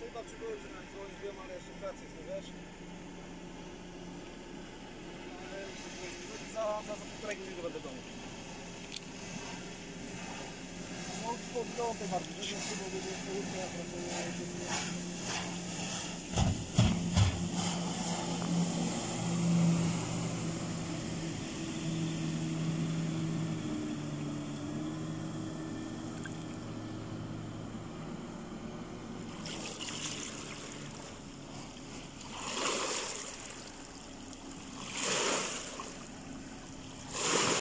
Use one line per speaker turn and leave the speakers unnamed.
Chyba czy było, że nam dzwoni, wiem, ale jeszcze pracy jest, wiesz? Za, za, za półtorej godziny będę domu. Mógł po piątej bardziej, żeby się było, że ja pracuję.